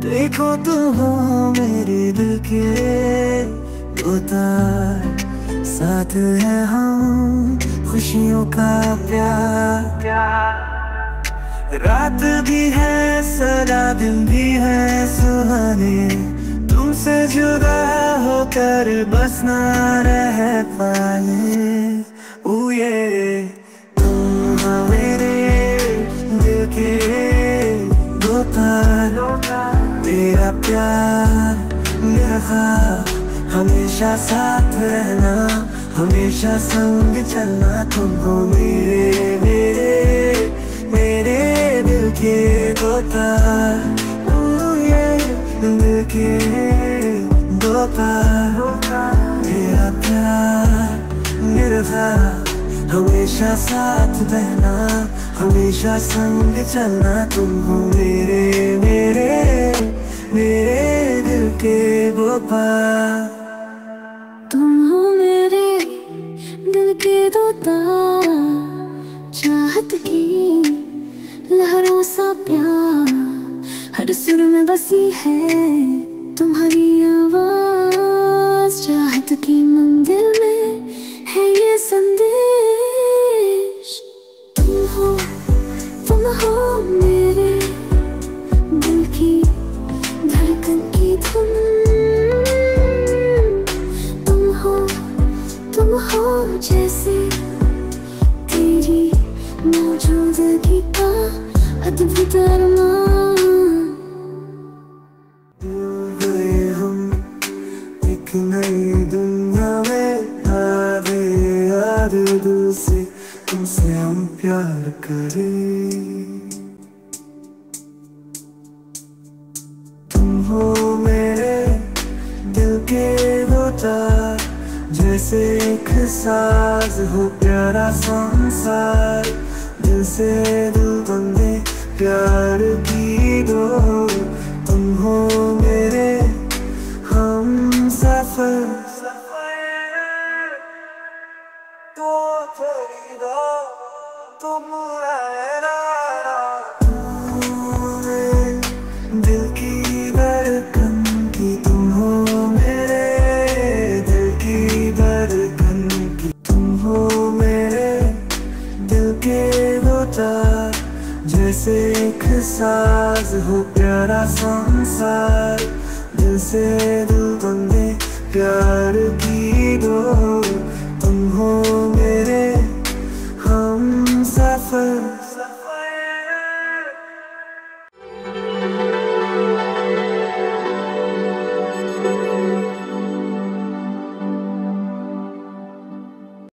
देखो तो हो मेरे दिल के उतार साथ है हम, खुशियों का प्यार। रात भी है, सदा दिन भी है, सुहाने। तुमसे जुदा होकर बस ना रह पाए। ओ के दो तार प्यार हमेशा साथ रहना, हमेशा संग चलना तुमको मेरे मेरे मेरे दिल के दो तार ओ ये दिल के दो तार प्यार मेरा हमेशा साथ रहना हमेशा संग चलना तुम हो मेरे मेरे मेरे दिल के पार। तुम हो मेरे दिल के दो चाहत की लहरों सा प्यार। हर सुर में बसी है तुम्हारी हो मेरे दिल की धड़कन की तुम जैसे तेरी का अद्भुत हम एक नई दुनिया में आधे हम प्यार करें। हो मेरे दिल के दो तार, जैसे एक साज हो प्यारा संसार। दिल से दिल बंदे प्यार की दो, तुम हो मेरे हम सफ़र। तो फरीदा, तुम रहना जैसे एक साज हो प्यारा संसार। दिल से दिल बंदे प्यार की दो, तुम हो